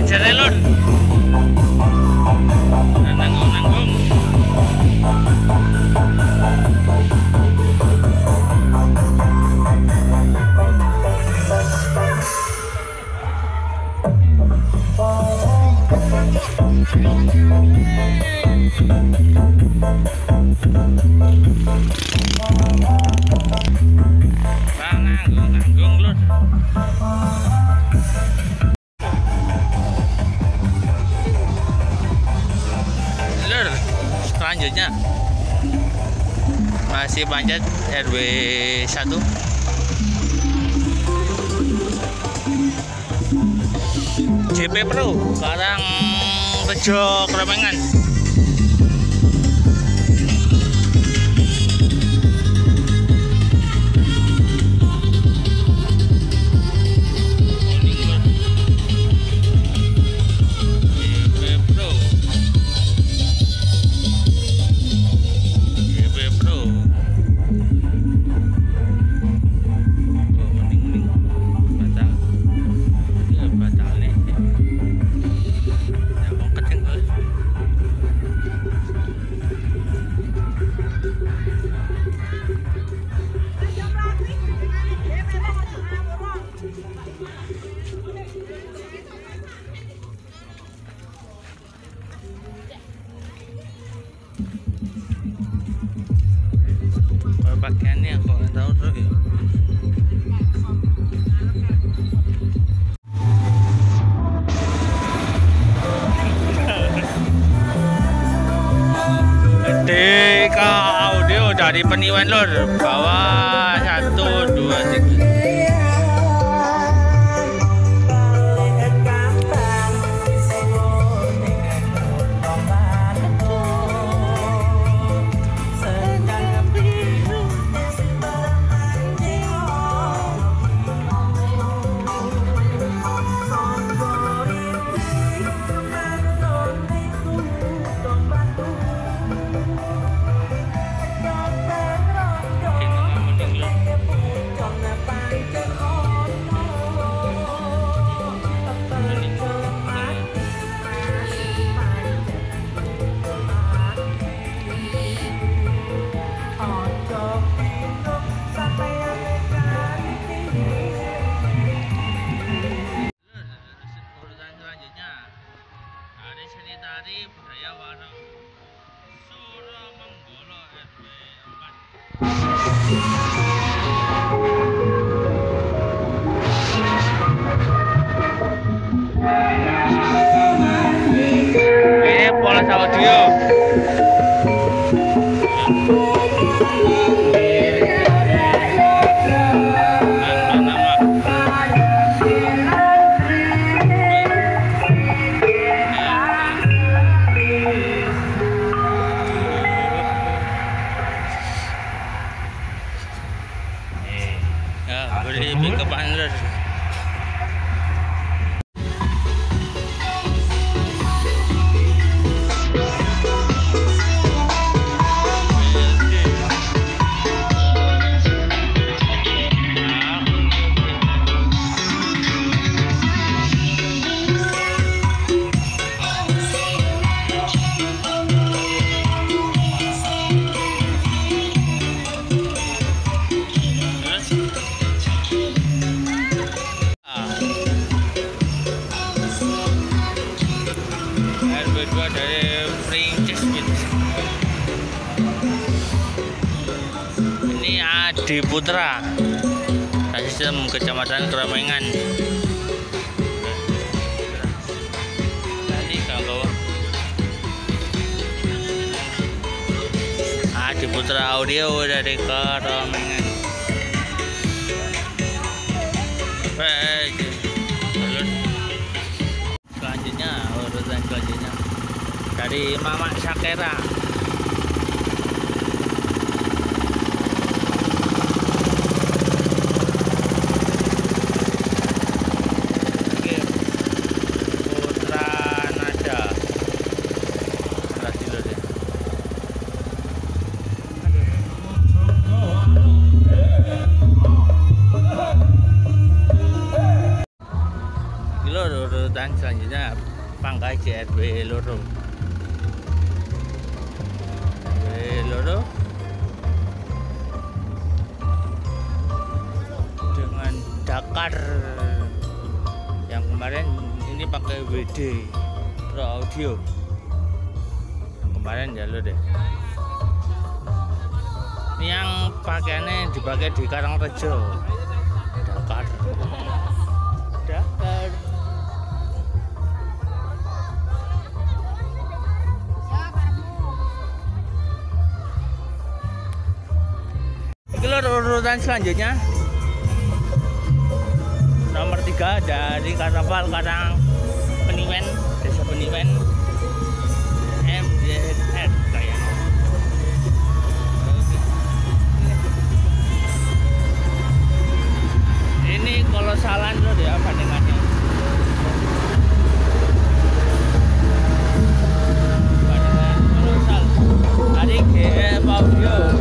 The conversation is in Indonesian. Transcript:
aja deh lur nanggung nanggung Bang, nanggung nanggung masih panjat RW 1 JP Pro Karang Rejo Kremengan pakaiannya kok nggak tahu tuh ya? DK audio dari Peniwan Lor audio RB2 dari Pringces gitu. Ini Adi Putra. Sistem Kecamatan Keramengan Tadi kalau Adi Putra Audio dari Keramengan Baik Terus selanjutnya urutan selanjutnya dari Mama Sakera loro dan selanjutnya pangkai CRB loro Loro dengan Dakar. Yang kemarin ini pakai WD Pro Audio. Yang kemarin jalur deh. Ini yang pakaiannya dipakai di Karangrejo. Dakar Selanjutnya nomor tiga dari Karnaval Karang Peniwen, Desa Peniwen MJR. Ini kolosalan loh dia pandangannya. Pandangan kolosal. Dari Audio.